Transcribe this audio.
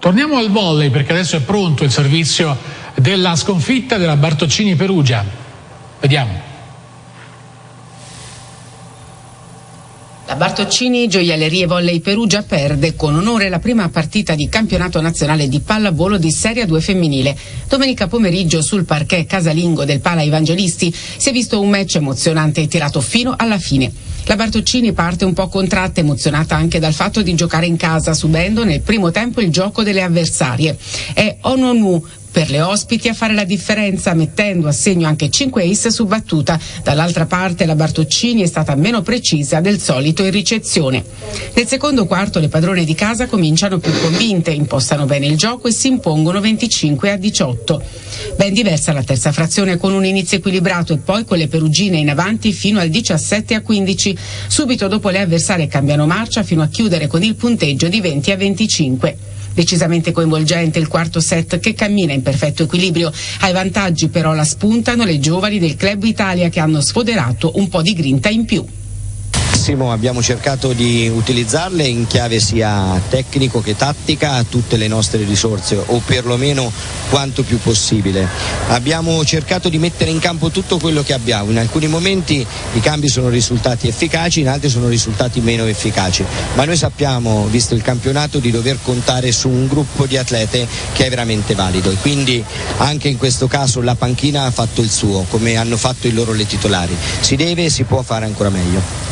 Torniamo al volley perché adesso è pronto il servizio della sconfitta della Bartoccini Perugia. Vediamo. La Bartoccini Gioiellerie Volley Perugia perde con onore la prima partita di campionato nazionale di pallavolo di Serie 2 femminile. Domenica pomeriggio sul parquet casalingo del Pala Evangelisti si è visto un match emozionante tirato fino alla fine. La Bartoccini parte un po' contratta, emozionata anche dal fatto di giocare in casa, subendo nel primo tempo il gioco delle avversarie. È Ononu per le ospiti a fare la differenza mettendo a segno anche 5 ace su battuta. Dall'altra parte la Bartoccini è stata meno precisa del solito in ricezione. Nel secondo quarto le padrone di casa cominciano più convinte, impostano bene il gioco e si impongono 25 a 18. Ben diversa la terza frazione con un inizio equilibrato e poi con le perugine in avanti fino al 17 a 15. Subito dopo le avversarie cambiano marcia fino a chiudere con il punteggio di 20 a 25. Decisamente coinvolgente il quarto set che cammina in perfetto equilibrio. Ai vantaggi però la spuntano le giovani del Club Italia che hanno sfoderato un po' di grinta in più abbiamo cercato di utilizzarle in chiave sia tecnico che tattica tutte le nostre risorse o perlomeno quanto più possibile. Abbiamo cercato di mettere in campo tutto quello che abbiamo, in alcuni momenti i cambi sono risultati efficaci, in altri sono risultati meno efficaci, ma noi sappiamo, visto il campionato, di dover contare su un gruppo di atlete che è veramente valido e quindi anche in questo caso la panchina ha fatto il suo, come hanno fatto i loro le titolari. Si deve e si può fare ancora meglio.